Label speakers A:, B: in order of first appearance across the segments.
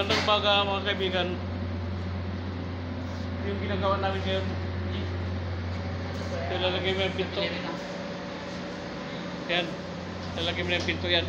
A: Magandang umaga mga kaibigan. Yung ginagawa namin ngayon. Ito lalagay mo yung pinto. Yan. Lalagay mo na yung pinto yan.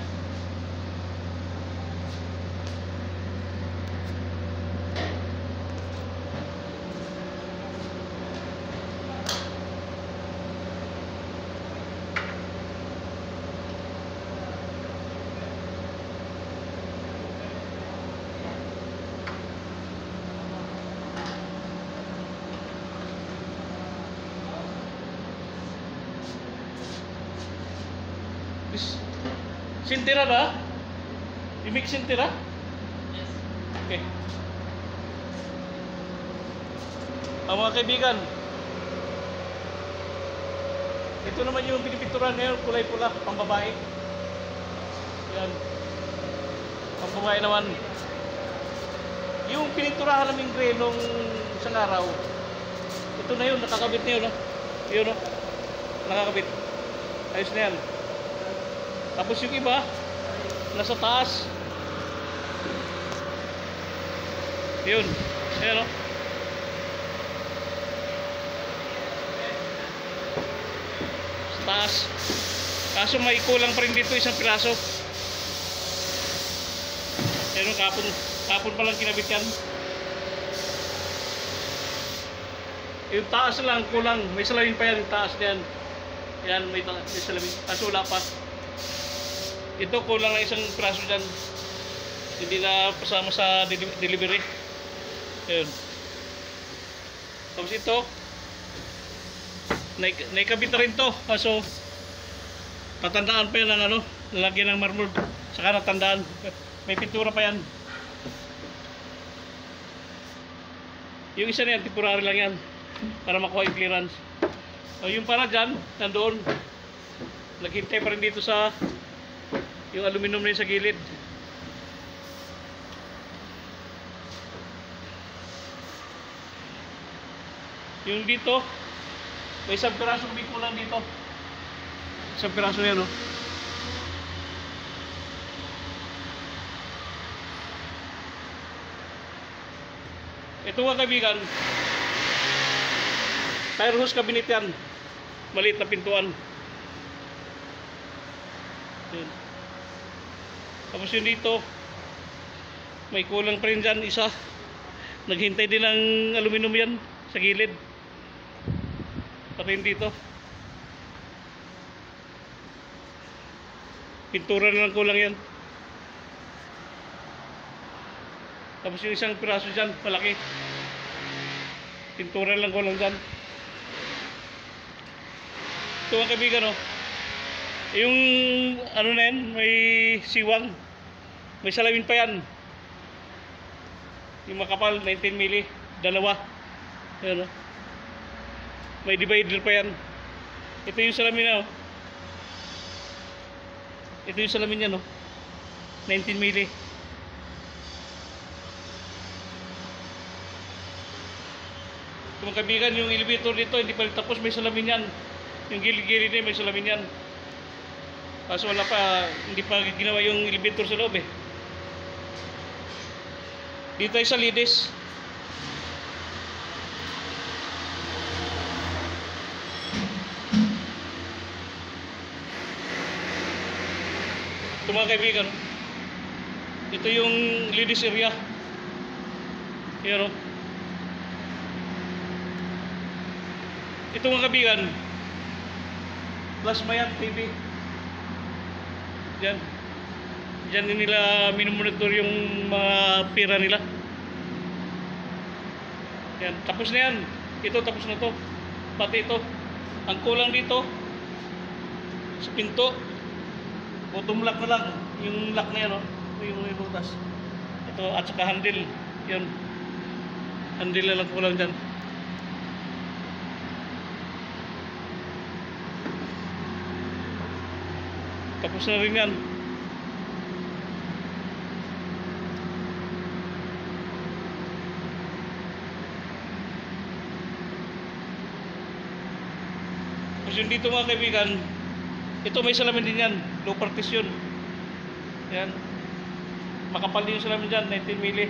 A: Sintira na? I-mix sintira? Okay. Ang mga kaibigan, ito naman yung pinipinturan ngayon, kulay pula, pang babae. Yan. Pang babae naman. Yung pininturahan namin gray nung isang araw, ito na yun, nakakabit na yun. No? Yun, no? nakakabit. Ayos na yan. Tapos yung iba, nasa taas. Yun. Ayan o. Sa taas. Kaso may kulang pa rin dito isang piraso. Ayan o, kapon, kapon pa lang kinabit yan. Yung taas lang kulang. May salamin pa yan yung taas niyan. Yan, may, ta- may salamin. Kaso wala pa. Ito kulang na isang praso dyan. Hindi na pasama sa deli- delivery. Ayun. Tapos ito, naik naikabit na rin to. Kaso, tatandaan pa yan ng ano, lalagyan ng marmol. Saka natandaan. May pintura pa yan. Yung isa na yan, temporary lang yan. Para makuha yung clearance. O, yung para dyan, nandoon. Naghintay pa rin dito sa yung aluminum na sa gilid. Yung dito, may isang pirasong may kulang dito. Isang piraso yan, oh. Ito mga kaibigan, tire hose cabinet yan. Maliit na pintuan. Yun. Tapos yun dito, may kulang pa rin dyan isa. Naghintay din ng aluminum yan sa gilid. Pati yun dito. Pintura na lang kulang yan. Tapos yung isang piraso dyan, malaki. Pintura lang kulang dyan. Ito ang kaibigan, oh. Yung ano na yan, may siwang. May salamin pa yan. Yung makapal, 19 mili. Dalawa. Ayan o. May divider pa yan. Ito yung salamin na o. Ito yung salamin yan o. 19 mili. Mga kaibigan, yung elevator dito, hindi pa rin tapos. May salamin yan. Yung gilid-gilid na may salamin yan. Kaso wala pa, hindi pa ginawa yung elevator sa loob eh. Dito tayo sa Lidis. Ito mga kaibigan. Ito yung Lidis area. Yan o. Ito mga kaibigan. Plus Mayan TV. Yan. Diyan din nila minumonitor yung mga pira nila. Yan. Tapos na yan. Ito tapos na to. Pati ito. Ang kulang dito sa pinto. Bottom lock na lang. Yung lock na yan, oh. Yung may butas. Ito at saka handle. Yan. Handle na lang kulang dyan. Tapos na rin yan. Tapos yun dito mga kaibigan, ito may salamin din yan, low partition. Yan. makapal din yung salamin dyan, 19 mili.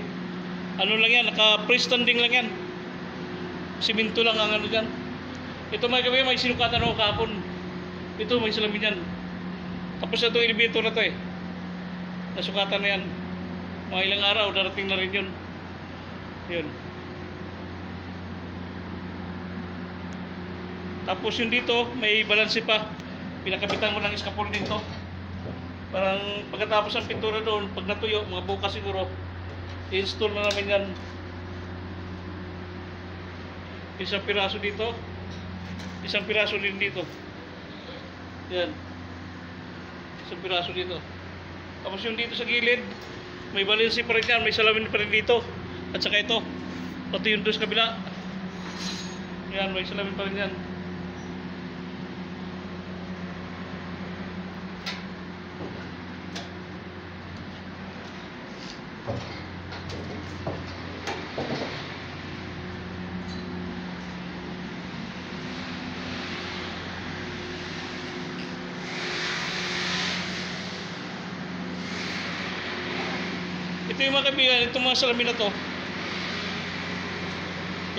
A: Ano lang yan, naka freestanding lang yan. Siminto lang ang ano dyan. Ito mga gabi, may sinukatan ako kahapon. Ito, may salamin yan. Tapos na ito, elevator na to eh. Nasukatan na yan. Mga ilang araw, darating na rin yun. Yun. Tapos yung dito, may balanse pa. Pinakabitan ko ng iskapol dito. Parang pagkatapos ng pintura doon, pag natuyo, mga bukas siguro, i-install na namin yan. Isang piraso dito, isang piraso din dito. Yan. Isang piraso dito. Tapos yung dito sa gilid, may balanse pa rin yan, may salamin pa rin dito. At saka ito, pati yung doon sa kabila. Yan, may salamin pa rin yan. Ito yung mga kaibigan, itong mga salamin na to.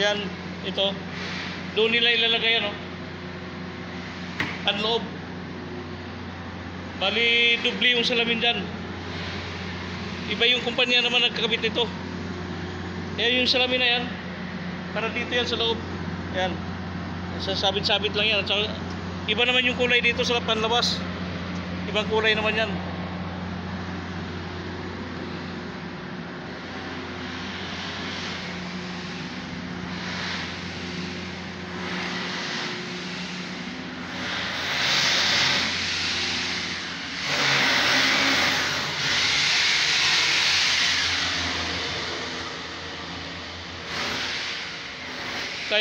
A: Yan, ito. Doon nila ilalagay ano. Ang loob. Bali, dubli yung salamin dyan. Iba yung kumpanya naman nagkakabit nito. Yan yung salamin na yan. Para dito yan sa loob. Yan. Sasabit-sabit lang yan. Iba naman yung kulay dito sa panlabas. Ibang kulay naman yan.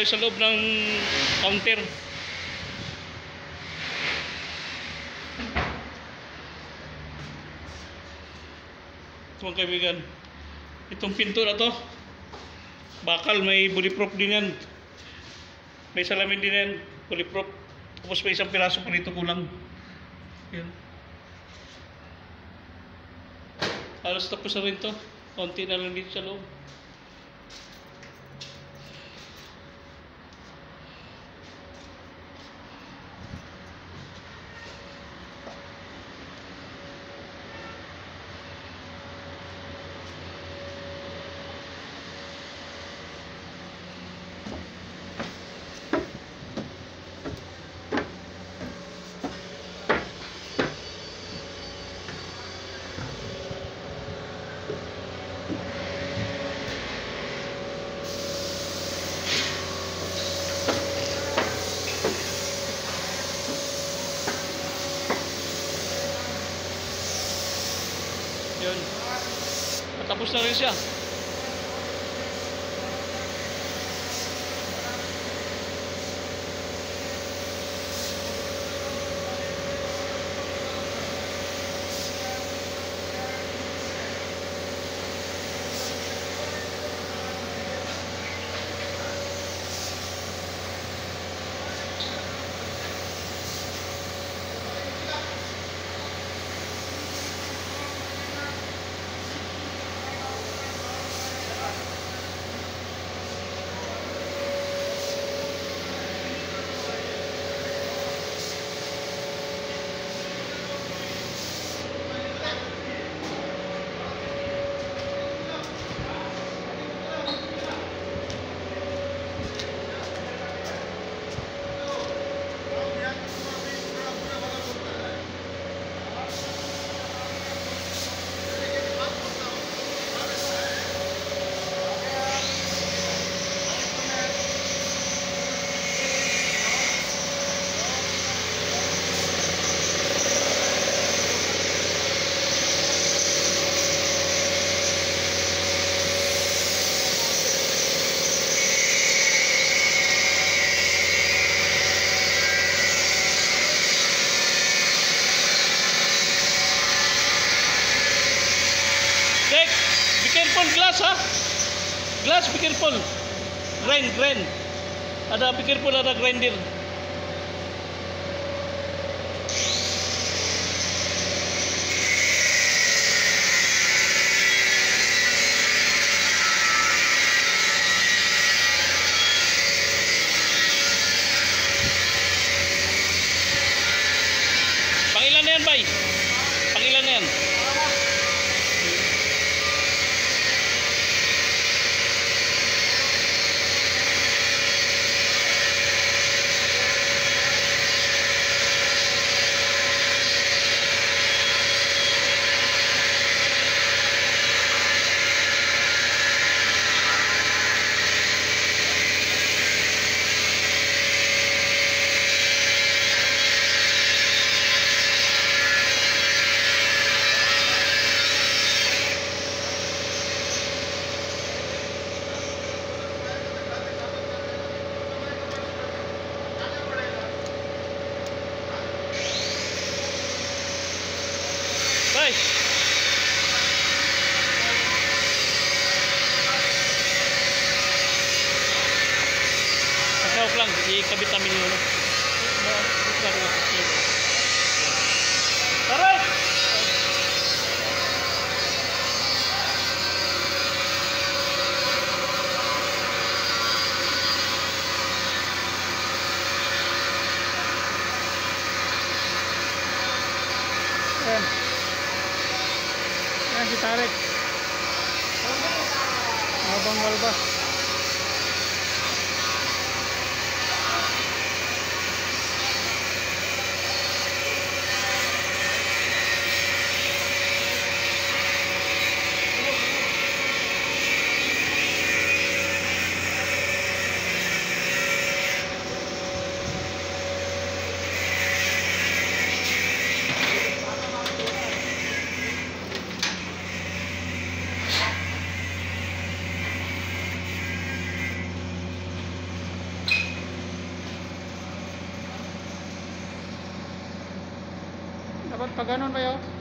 A: Tayo sa loob ng counter. Ito mga kaibigan. Itong pinto na to. Bakal may bulletproof din yan. May salamin din yan. Bulletproof. Tapos may isang piraso pa dito kulang. Yan. Halos tapos na rin to. Konti na lang dito sa loob. Yun. Tapos na rin siya. bikin pun gelas ha? Gelas bikin pun. Grand grand, ada pikir pun ada grinder Tarek. Habang walbas. Organ und Layout?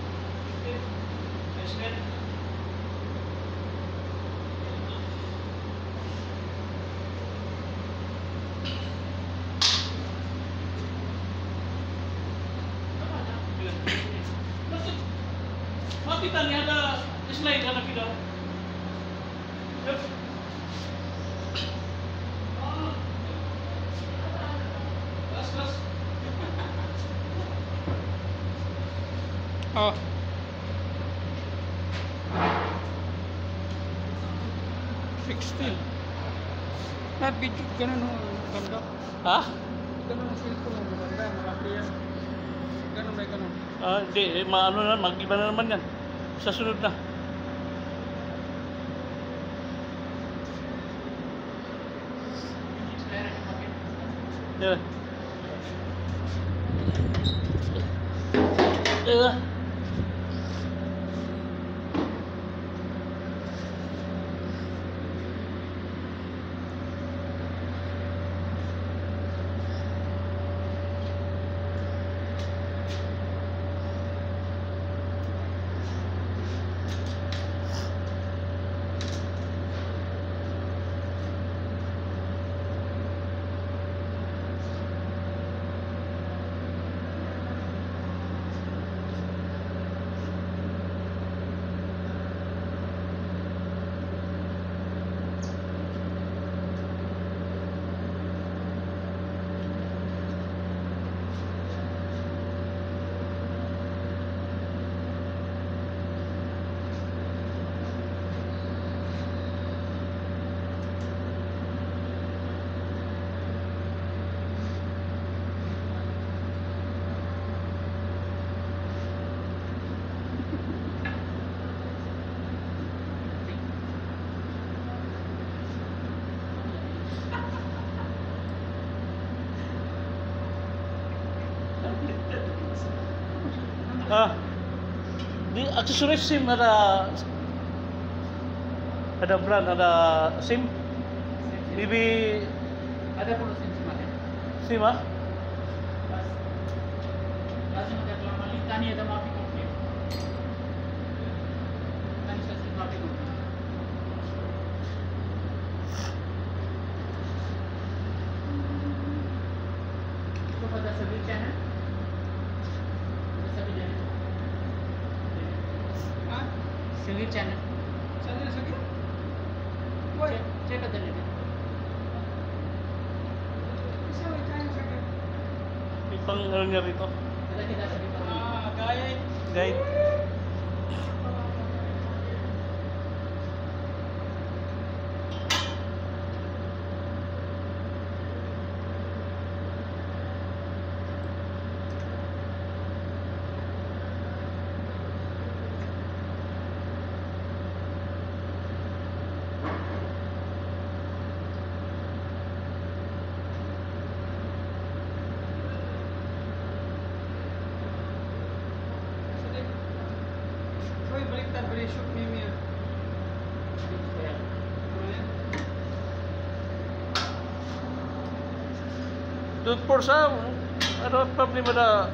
B: Oh. Sixteen. Lahat video, ganun oh, ganda.
A: Ha?
B: Ganun ang cellphone mo, maganda, malaki yan. Ganun ba ganun?
A: Ah, hindi, eh, maano na, mag-iba na naman yan. Sa sunod na. Yeah. Yeah. Ah. Di accessories SIM ada ada brand ada SIM. Bibi
B: Ada pun sim.
A: SIM ah. Pang ano niya rito.
B: Ah, guys.
A: Guide. Doon por sa ano ang problema na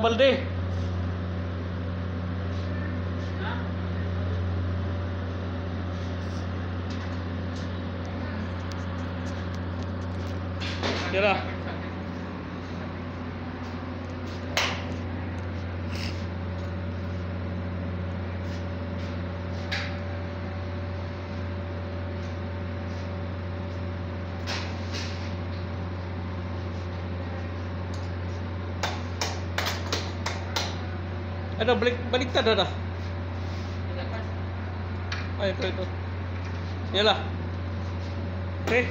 A: double दे
B: चला
A: Yan na. Ano, balik, baliktad na na.
B: Ilakas.
A: Ay, ito, ito. Yan lang. Okay.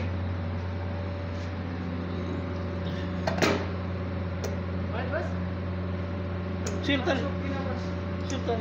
B: What, boss?
A: Siltan. Siltan.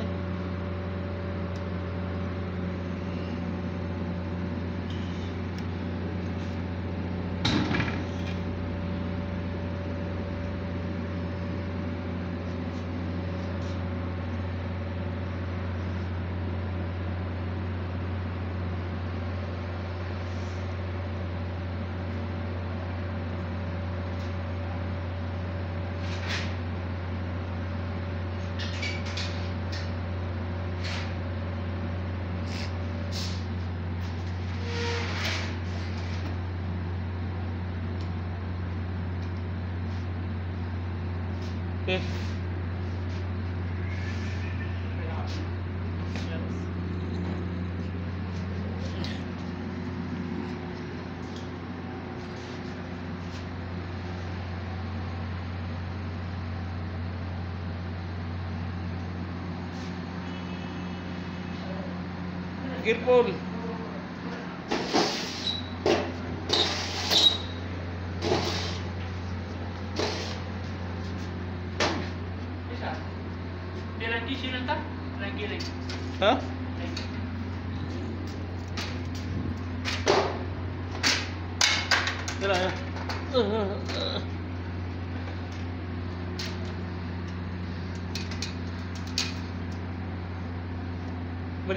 A: Okay. Careful.
B: Isa. Di lagi sila ta? Lagi lagi.
A: Ha?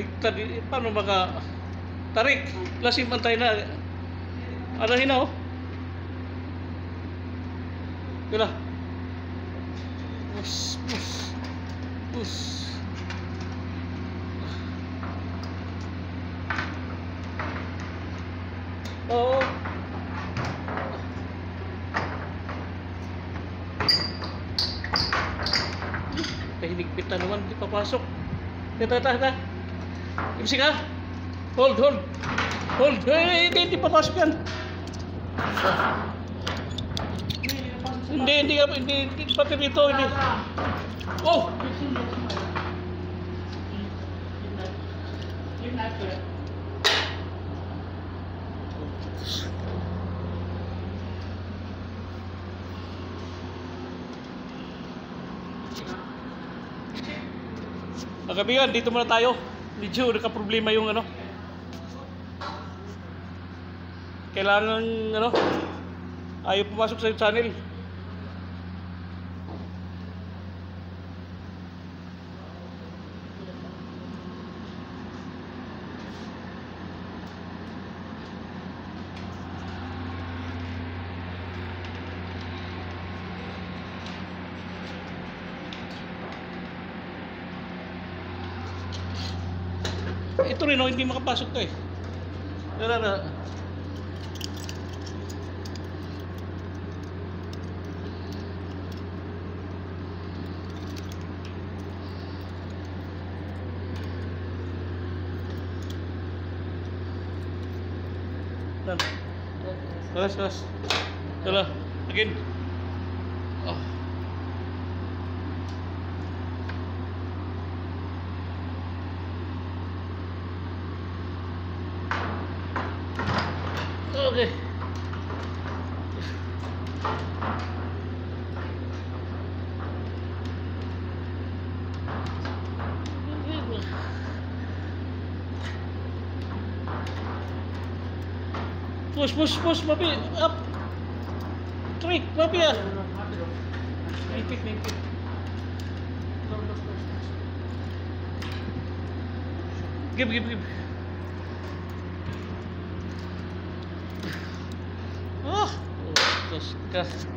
A: Baliktad. eh, Paano maka... Tarik. Lasim pantay na. Adahin na oh. Kila. Pus, pus. Pus. Oo. Pahinigpit na naman, di papasok. Tata, tata, tata. Ka. Hold, hold. Hold. Eh, hindi, hindi papasok yan. Hindi, hindi, ka- hindi, hindi, pati dito, hindi. Oh! Mga kaibigan, dito muna tayo. Medyo nagka-problema yung ano. Kailangan ano, ayaw pumasok sa channel. Ito rin, oh, hindi makapasok to eh. Tara, tara. Tara. Gas, gas. Tara, again. push push push papi up. Trick
B: papi ya naipit naipit
A: give give give. Oh, oh terus kas